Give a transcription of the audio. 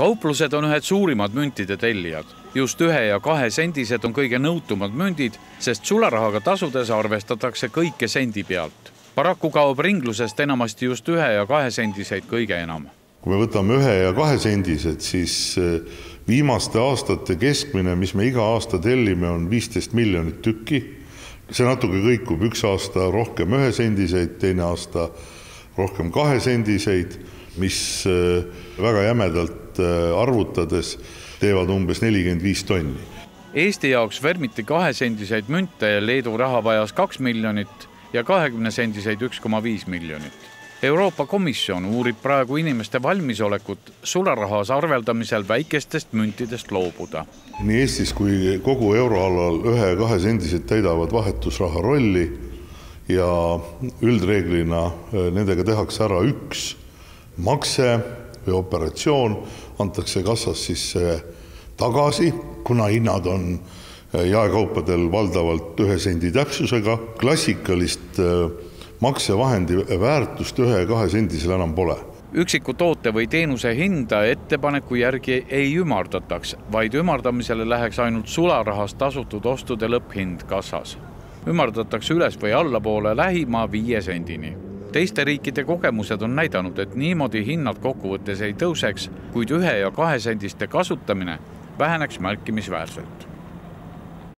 kauplused on ühed suurimad müntide tellijad. just ühe ja kahe sendised on kõige nõutumad mündid, sest sularahaga tasudes arvestatakse kõike sendi pealt. paraku kaob ringlusest enamasti just ühe ja kahe sendiseid kõige enam. kui me võtame ühe ja kahe sendised, siis eh, viimaste aastate keskmine, mis me iga aasta tellime, on viisteist miljonit tükki. see natuke kõikub, üks aasta rohkem ühesendiseid, teine aasta rohkem kahesendiseid, mis eh, väga jämedalt eh, arvutades teevad umbes nelikümmend viis tonni. Eesti jaoks vermiti kahesendiseid münte ja Leedu raha vajas kaks miljonit ja kahekümne sendiseid üks koma viis miljonit. Euroopa Komisjon uurib praegu inimeste valmisolekut sularahas arveldamisel väikestest müntidest loobuda. nii Eestis kui kogu euroalal ühe ja kahe sendised täidavad vahetusraha rolli ja üldreeglina eh, nendega tehakse ära üks makse või operatsioon, antakse kassas siis tagasi, kuna hinnad on eh, jaekaupadel valdavalt ühe sendi täpsusega, klassikalist eh, maksevahendi väärtust ühe ja kahe sendisel enam pole. Üksiku toote või teenuse hinda ettepaneku järgi ei ümardataks, vaid ümardamisele läheks ainult sularahas tasutud ostude lõpphind kassas. ümardatakse üles või allapoole lähima viie sendini teiste riikide kogemused on näidanud, et niimoodi hinnad kokkuvõttes ei tõuseks, kuid ühe ja kahesendiste kasutamine väheneks märkimisväärselt